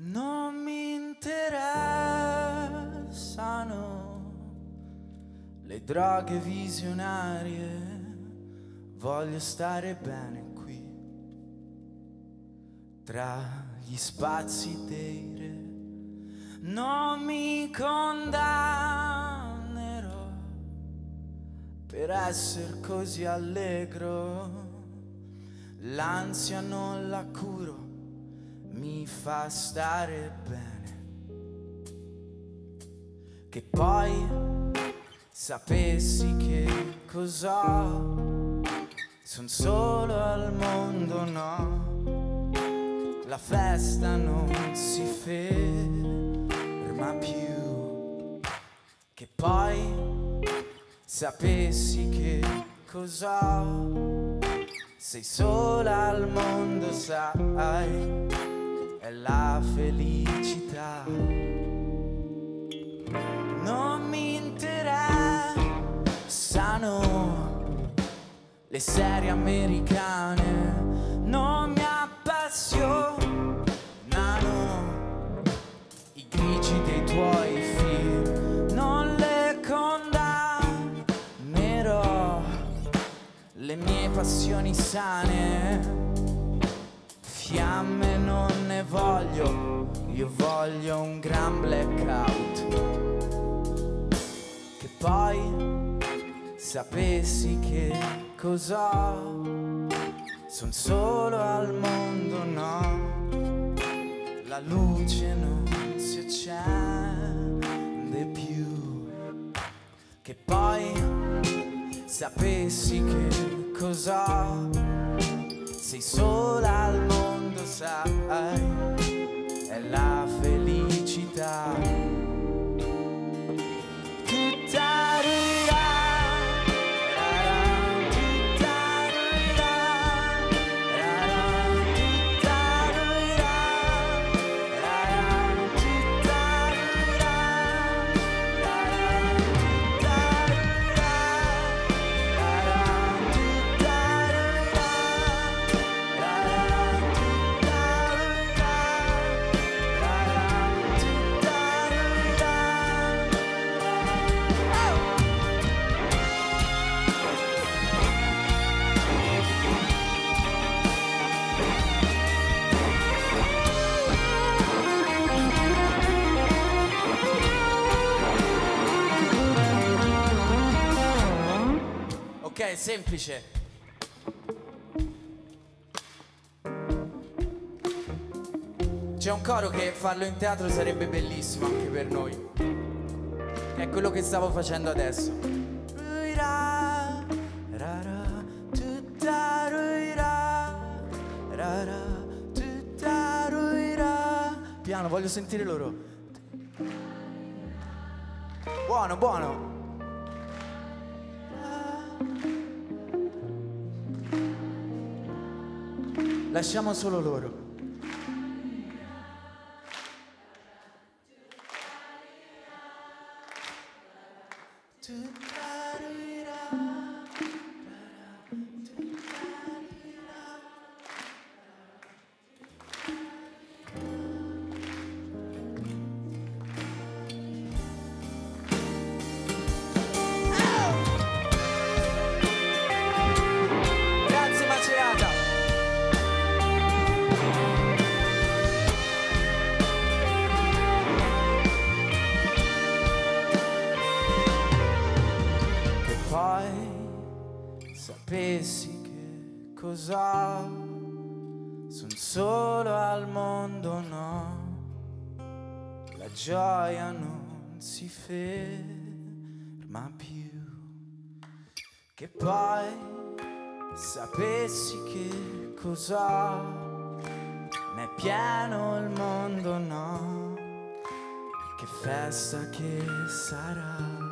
Non mi interessano le droghe visionarie, voglio stare bene qui, tra gli spazi dei re. Non mi condannerò per essere così allegro, l'ansia non la curo mi fa stare bene. Che poi sapessi che cos'ho, son solo al mondo, no. La festa non si ferma più. Che poi sapessi che cos'ho, sei sola al mondo, sai felicità. Non mi interessano le serie americane, non mi appassionano i grigi dei tuoi film, non le condannerò le mie passioni sane fiamme non ne voglio, io voglio un gran blackout. Che poi sapessi che cos'ho, son solo al mondo, no, la luce non si accende più. Che poi sapessi che cos'ho, sei sola al mondo sai, è la felicità. È semplice. C'è un coro che farlo in teatro sarebbe bellissimo anche per noi. È quello che stavo facendo adesso. Piano, voglio sentire loro. Buono, buono. Lasciamo solo loro. Sapessi che cosa son solo al mondo no? La gioia non si ferma più. Che poi sapessi che cosa n'è pieno il mondo no? Che festa che sarà